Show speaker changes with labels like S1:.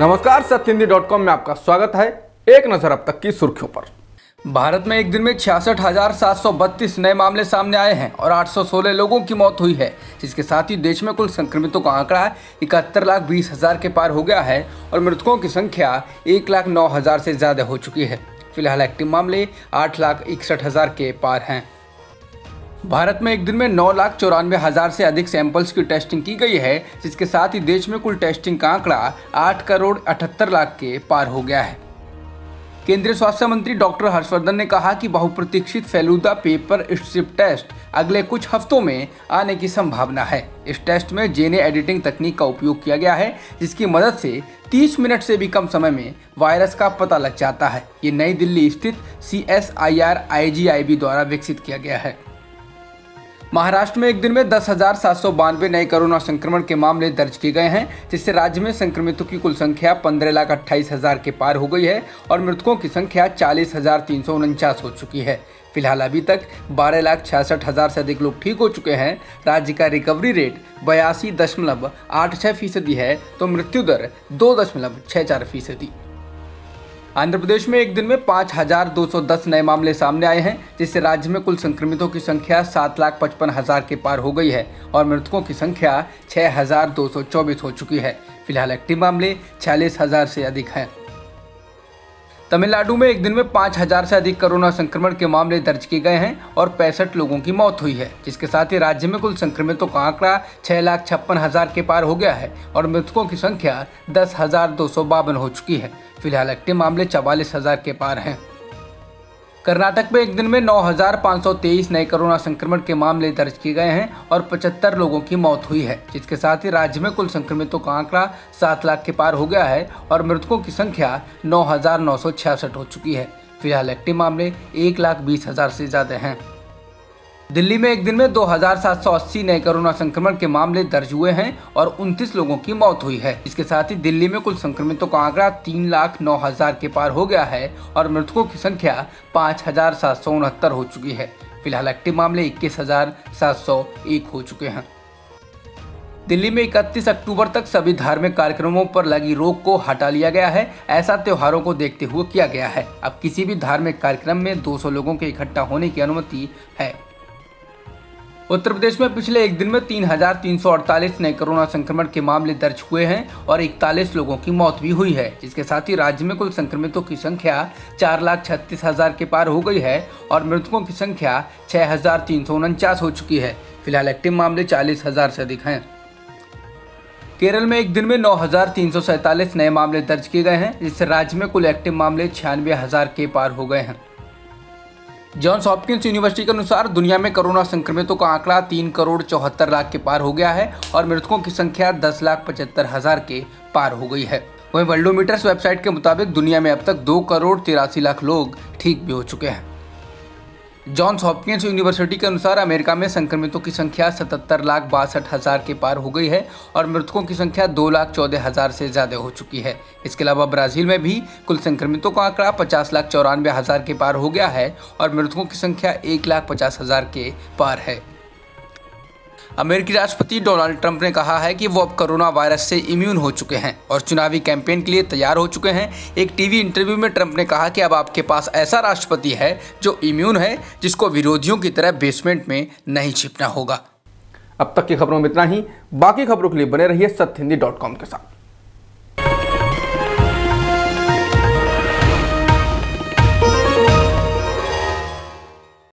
S1: नमस्कार सत्य Hindi dot com में आपका स्वागत है एक नज़र अब तक की सुर्खियों पर भारत में एक दिन में छियासठ हजार सात सौ बत्तीस नए मामले सामने आए हैं और 816 लोगों की मौत हुई है इसके साथ ही देश में कुल संक्रमितों का आंकड़ा इकहत्तर लाख बीस हजार के पार हो गया है और मृतकों की संख्या एक लाख नौ हजार से ज़्यादा हो चुकी है फिलहाल एक्टिव मामले आठ लाख इकसठ हजार के पार हैं भारत में एक दिन में नौ लाख चौरानवे हजार से अधिक सैंपल्स की टेस्टिंग की गई है जिसके साथ ही देश में कुल टेस्टिंग का आंकड़ा आठ करोड़ अठहत्तर लाख के पार हो गया है केंद्रीय स्वास्थ्य मंत्री डॉक्टर हर्षवर्धन ने कहा कि बहुप्रतीक्षित फैलूदा पेपर स्ट्रिप टेस्ट अगले कुछ हफ्तों में आने की संभावना है इस टेस्ट में जेने एडिटिंग तकनीक का उपयोग किया गया है जिसकी मदद से 30 मिनट से भी कम समय में वायरस का पता लग जाता है ये नई दिल्ली स्थित C S I R I G I B द्वारा विकसित किया गया है महाराष्ट्र में एक दिन में दस हजार सात सौ बानवे नए कोरोना संक्रमण के मामले दर्ज किए गए हैं जिससे राज्य में संक्रमितों की कुल संख्या पंद्रह लाख अट्ठाईस हजार के पार हो गई है और मृतकों की संख्या चालीस हजार तीन सौ उनचास हो चुकी है फिलहाल अभी तक बारह लाख छियासठ हजार से अधिक लोग ठीक हो चुके हैं राज्य का रिकवरी रेट बयासी दशमलव आठ छः फीसदी है तो मृत्यु दर दो दशमलव छः चार फीसदी आंध्र प्रदेश में एक दिन में 5,210 नए मामले सामने आए हैं जिससे राज्य में कुल संक्रमितों की संख्या सात लाख पचपन हजार के पार हो गई है और मृतकों की संख्या चौबीस हो चुकी है फिलहाल एक्टिव मामले छियालीस हजार से अधिक हैं तमिलनाडु में एक दिन में पाँच हजार से अधिक कोरोना संक्रमण के मामले दर्ज किए गए हैं और पैंसठ लोगों की मौत हुई है जिसके साथ ही राज्य में कुल संक्रमितों का आंकड़ा छह लाख छप्पन हजार के पार हो गया है और मृतकों की संख्या दस हजार दो सौ बावन हो चुकी है फिलहाल एक्टिव मामले चवालीस हजार के पार हैं कर्नाटक में एक दिन में 9,523 नए कोरोना संक्रमण के मामले दर्ज किए गए हैं और 75 लोगों की मौत हुई है जिसके साथ ही राज्य में कुल संक्रमितों का आंकड़ा सात लाख के पार हो गया है और मृतकों की संख्या नौ हो चुकी है फिलहाल एक्टिव मामले एक लाख बीस हजार से ज़्यादा हैं दिल्ली में एक दिन में 2,780 नए कोरोना संक्रमण के मामले दर्ज हुए हैं और 29 लोगों की मौत हुई है इसके साथ ही दिल्ली में कुल संक्रमितों का आंकड़ा तीन लाख नौ हजार के पार हो गया है और मृतकों की संख्या पाँच हजार सात सौ उनहत्तर हो चुकी है फिलहाल एक्टिव मामले इक्कीस हजार सात सौ एक हो चुके हैं दिल्ली में 31 अक्टूबर तक सभी धार्मिक कार्यक्रमों पर लगी रोक को हटा लिया गया है ऐसा त्योहारों को देखते हुए किया गया है अब किसी भी धार्मिक कार्यक्रम में 200 लोगों के इकट्ठा होने की अनुमति है उत्तर प्रदेश में पिछले एक दिन में 3,348 नए कोरोना संक्रमण के मामले दर्ज हुए हैं और इकतालीस लोगों की मौत भी हुई है इसके साथ ही राज्य में कुल संक्रमितों की संख्या चार लाख छत्तीस हजार के पार हो गई है और मृतकों की संख्या छः हजार तीन सौ उनचास हो चुकी है फिलहाल एक्टिव मामले चालीस हजार से अधिक हैं केरल में एक दिन में नौ नए मामले दर्ज किए गए हैं जिससे राज्य में कुल एक्टिव मामले छियानवे के पार हो गए हैं जॉन्स हॉपकिंस यूनिवर्सिटी के अनुसार दुनिया में कोरोना संक्रमितों का आंकड़ा तीन करोड़ चौहत्तर लाख के पार हो गया है और मृतकों की संख्या दस लाख पचहत्तर हजार के पार हो गई है वहीं वर्ल्डोमीटर्स वेबसाइट के मुताबिक दुनिया में अब तक दो करोड़ तिरासी लाख लोग ठीक भी हो चुके हैं जॉन्स हॉपकिंस यूनिवर्सिटी के अनुसार अमेरिका में संक्रमितों की संख्या सतहत्तर लाख बासठ हज़ार के पार हो गई है और मृतकों की संख्या दो लाख चौदह हज़ार से ज़्यादा हो चुकी है इसके अलावा ब्राज़ील में भी कुल संक्रमितों का आंकड़ा पचास लाख चौरानवे हज़ार के पार हो गया है और मृतकों की संख्या एक लाख पचास हज़ार के पार है अमेरिकी राष्ट्रपति डोनाल्ड ट्रंप ने कहा है कि वो अब कोरोना वायरस से इम्यून हो चुके हैं और चुनावी कैंपेन के लिए तैयार हो चुके हैं एक टीवी इंटरव्यू में ट्रंप ने कहा कि अब आपके पास ऐसा राष्ट्रपति है जो इम्यून है जिसको विरोधियों की तरह बेसमेंट में नहीं छिपना होगा अब तक की खबरों में इतना ही बाकी खबरों के लिए बने रहिए सत्य हिंदी डॉट कॉम के साथ